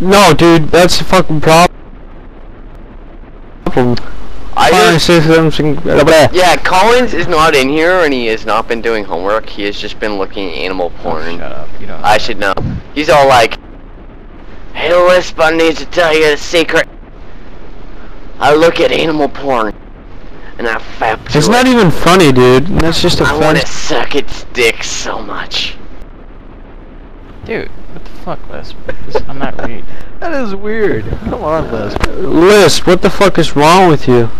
No, dude, that's the fucking problem. I Fine, just, say something- blah, blah. yeah, Collins is not in here and he has not been doing homework. He has just been looking at animal oh, porn. Shut up. You don't. I should know. He's all like, Hey Lisp, I need to tell you a secret. I look at animal porn. And I fap to It's it. not even funny, dude. That's just a I want to suck its dick so much. Dude, what the fuck, Lisp? This- I'm not read. That is weird. Come on, Lisp. Lisp, what the fuck is wrong with you?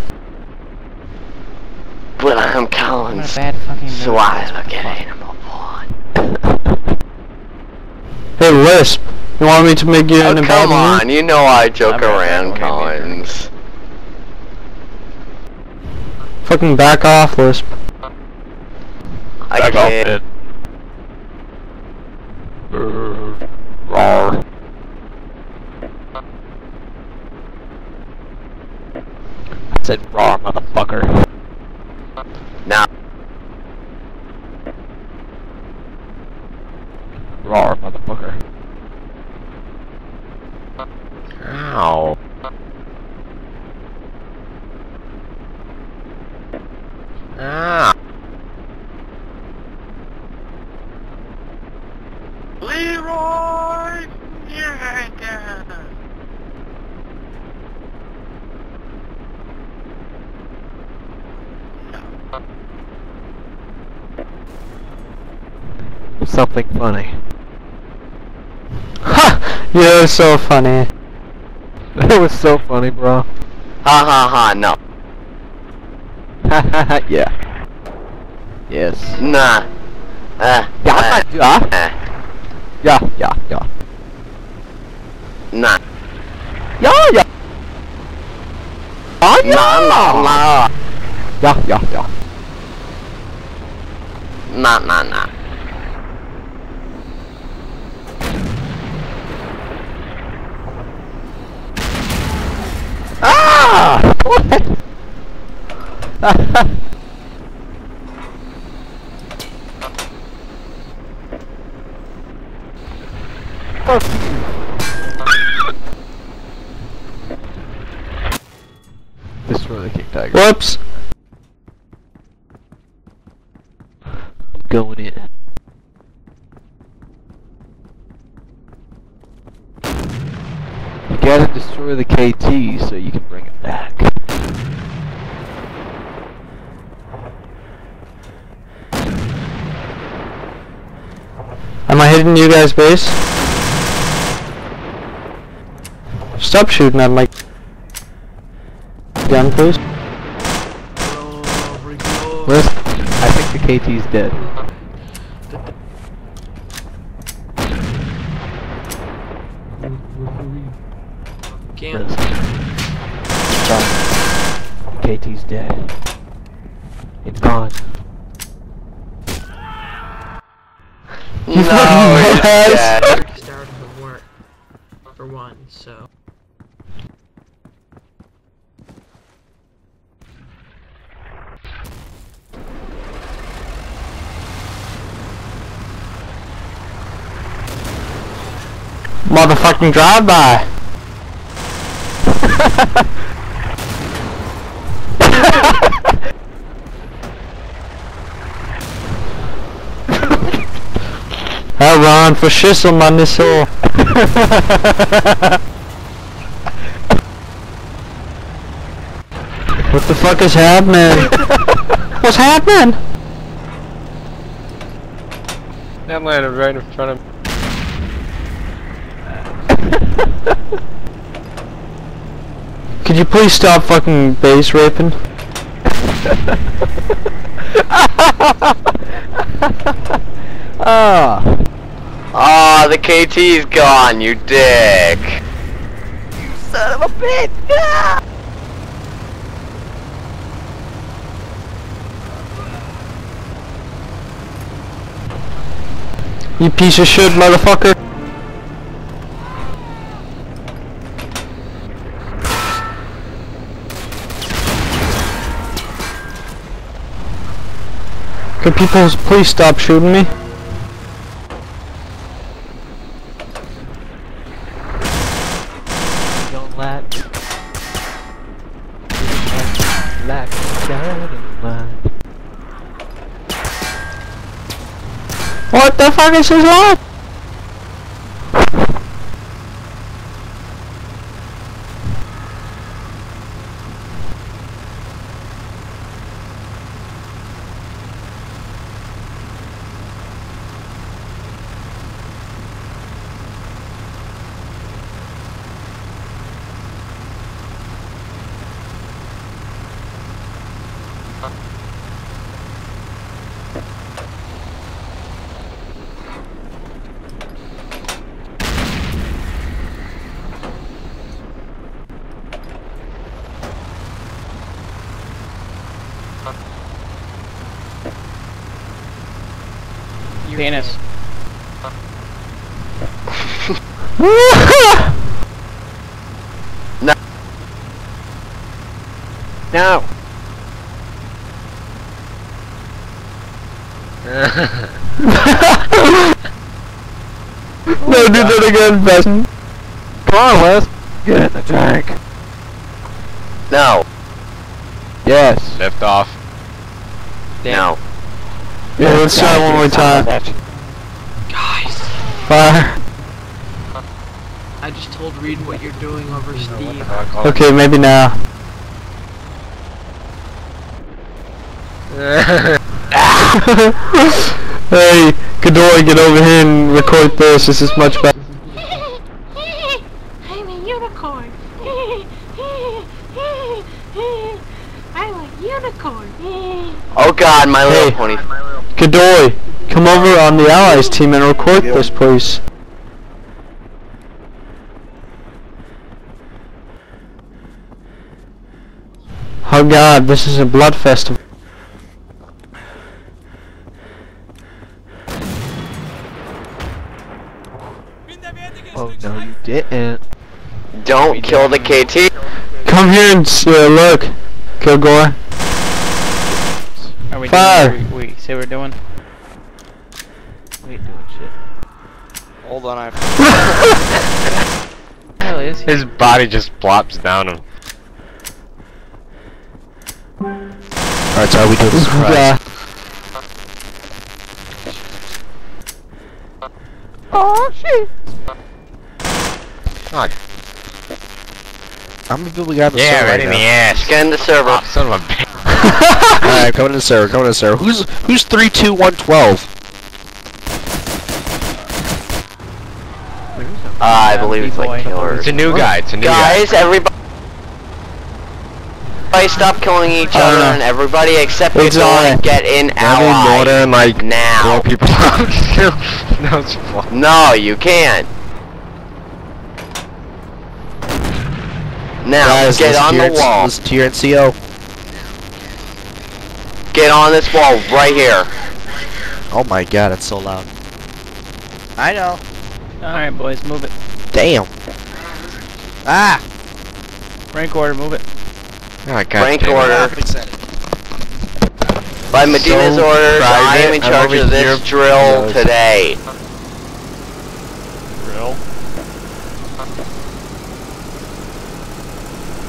But I'm I'm in a Collins. bad fucking. So I look at animal porn. Hey, Lisp, you want me to make you Oh, in a come mood? on, you know I joke I'm around, bad, what do you mean? Collins. Fucking back off, Lisp. I can't. Rawr. I said raw, motherfucker. Now, Raw, motherfucker. Ow. Ah. Leroy Something funny. Ha! You're so funny. That was so funny, bro. Ha ha ha, no. yeah. Yes. Nah. Uh, Ja, uh, ja. uh, Ja, ja, ja. nah. Ja, ja. Ah, ja. Nah, nah, nah. Ja, ja, ja. Nah, nah, nah. Ah! What? Fuck you. Destroy the King Tiger. Whoops. I'm going in. You gotta destroy the KT so you can bring it back. Am I hitting you guys' base? Stop shooting at my gun, please. Listen, I think the KT's dead. Can't. KT's dead. It's gone. No, it's Yes. dead. started the work for one, so Motherfucking drive-by. I run for schissel, man, this all. What the fuck is happening? What's happening? That landed right in front of me. Could you please stop fucking base raping? Ah! Ah, the KT's gone, you dick. You Son of a bitch! You piece of shit, motherfucker. Could people please stop shooting me? What the fuck is this Penis. No. no, do that again, Best. Come on, Wes. Get in the tank. No. Yes. Lift off. No. Yeah, let's try one more time. Guys, Fire. I just told Reed what you're doing over Steve. Okay, maybe now. hey, Kadori, get over here and record this. This is much better. I'm a unicorn. I'm a unicorn. Oh god, my little Hey. pony. Kadori, come over on the Allies team and record this, please. Oh god, this is a blood festival. Oh no, you didn't. Don't kill the KT. Come here and s- uh, look, Kilgore. Are we Fire. doing what we, we say we're doing? We ain't doing shit. Hold on, I. Hell is he? His body just plops down him. Alright, so how we do this right. Yeah. Oh shit! God. How many people we got in the Yeah, server right in the ass. Get in the server. Oh, son of a bitch. Alright, coming to the server, coming to the server. Who's who's three two one twelve? Uh, I believe it's like killers. It's a new guy. It's a new guy. Guys, everybody. Everybody stop killing each Oh, other no. and everybody except It's Kadori alright. get in Having more ally. than like Now. blow people up. no, it's fun. No, you can't. Now, Guys, get on the your, wall. Listen to your NCO. Get on this wall right here. Oh my god, it's so loud. I know. Alright, boys, move it. Damn. Ah! Rank order, move it. Oh, God Rank damn order. By Medina's So orders, I am in charge of this drill Yes. today. Drill.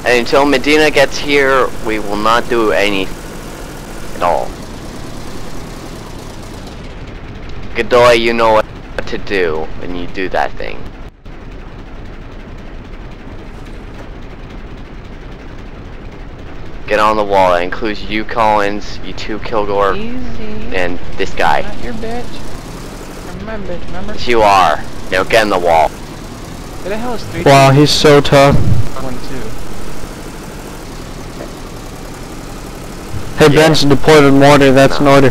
And until Medina gets here, we will not do any at all. Godoy, you know what to do when you do that thing. Get on the wall. That includes you, Collins, you two, Kilgore, Easy. and this guy. Not your bitch. I'm my bitch, remember? Yes, you are. Now get in the wall. Who the hell is 3 Wow, he's so tough. 1 2? Hey, Yeah. Ben's deployed in water. That's an order.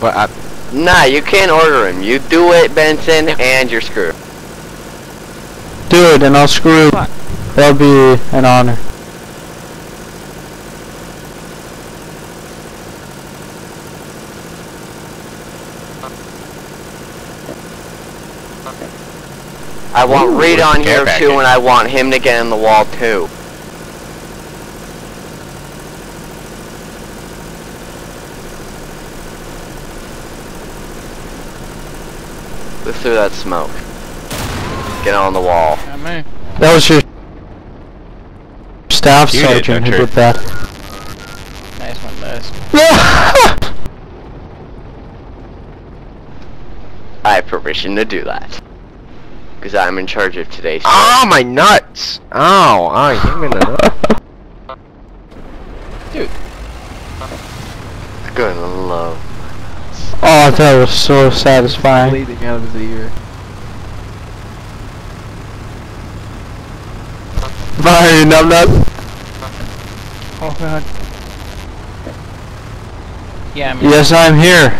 But I, Nah, you can't order him. You do it, Benson, and you're screwed. Do it, and I'll screw. Fuck. That'll be an honor. I want Ooh, Reed on here too, and I want him to get in the wall too. Look through that smoke. Get on the wall. Not me. That was your staff You did, sergeant who did that. Nice one, Les. I have permission to do that. Because I'm in charge of today's ah, show. Oh my nuts! Ow! Oh, you hit me in the nuts. Gonna love. Oh, that was so satisfying. Bleeding out of his ear. Bye, numbnut. Oh god. Yeah, I mean, Yes, I'm here.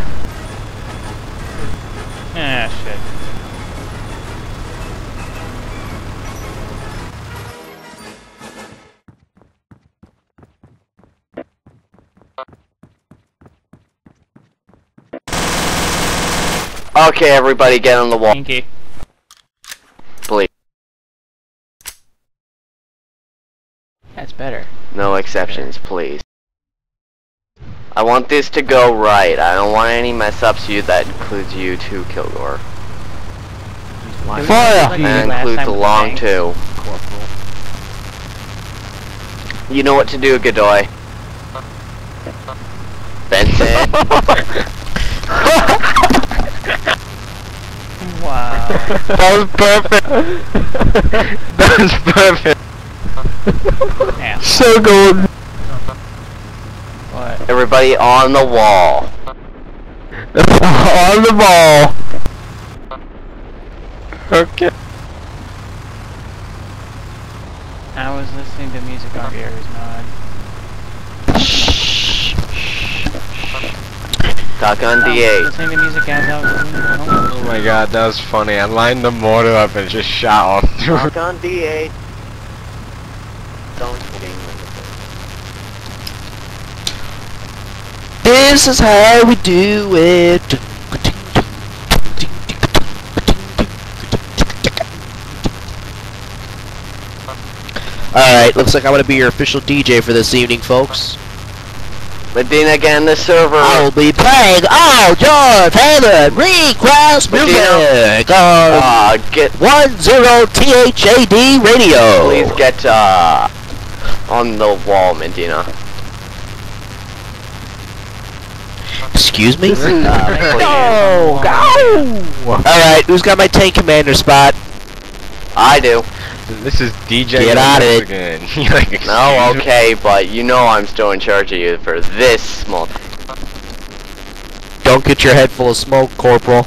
Okay, everybody get on the wall. Pinky. Please. That's better. No exceptions, please. I want this to go right. I don't want any mess ups you that includes you too, Kilgore. Fire! you And last includes the long tanks. too. You know what to do, Godoy. Benson. Wow. That was perfect! that was perfect! yeah. So good. What? Everybody on the wall. On the ball. Okay. I was listening to music on Garry's Mod. Talk on I was D8. listening to music as I was doing. Oh my god, that was funny. I lined the mortar up and just shot all through. Talk on D8. Don't. This is how we do it. Alright, looks like I'm gonna be your official DJ for this evening, folks. Medina again, the server. I will be playing all your favorite request music on Uh, get 10th AD radio. please get uh on the wall, Medina. Excuse me? Uh, Go! Go! Alright, who's got my tank commander spot? I do. This is DJ. Get out of it. again. like, No, okay, but you know I'm still in charge of you for this small. Don't get your head full of smoke, Corporal.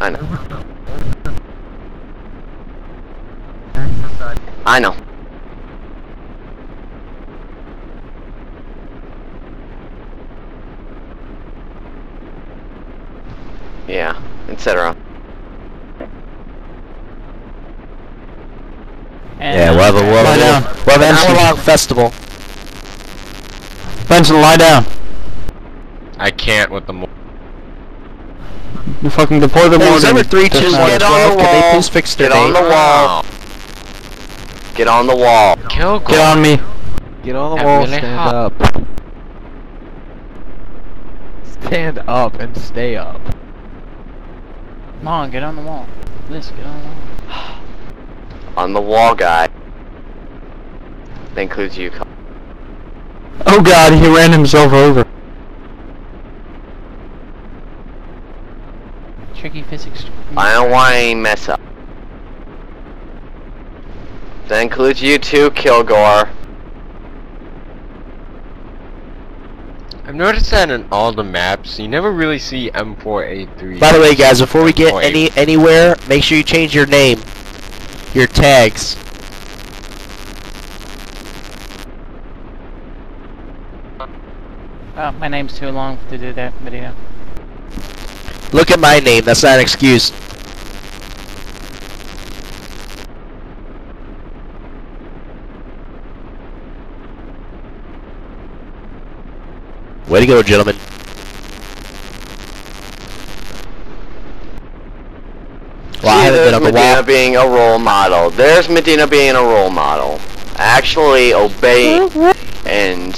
I know. I know. Yeah, etc. And, Yeah, we'll have a, we'll have Lie a, down. we'll have an Benson. festival. Benson, lie down. I can't with the mo- You fucking deploy the Hey, mortar. Reservoir 3, 2, Doesn't 1, matter. Get on the 12, can they wall. please fix their Get on the wall. Get on the wall. Kill Get on me. Get on the Yeah, wall, really stand hot. up. Stand up and stay up. Come on, get on the wall. Liz, get on the wall. On the wall, guy. That includes you. Colin. Oh god, he ran himself over. Tricky physics. I don't want any mess up. That includes you too, Kilgore. I've noticed that in all the maps, you never really see M4A3. By the way, guys, before we get any anywhere, make sure you change your name, your tags. Oh, my name's too long to do that video. Look at my name. That's not an excuse. Way to go, gentlemen. Well, I See, haven't been there's on the Medina wall. being a role model. There's Medina being a role model. Actually obeying and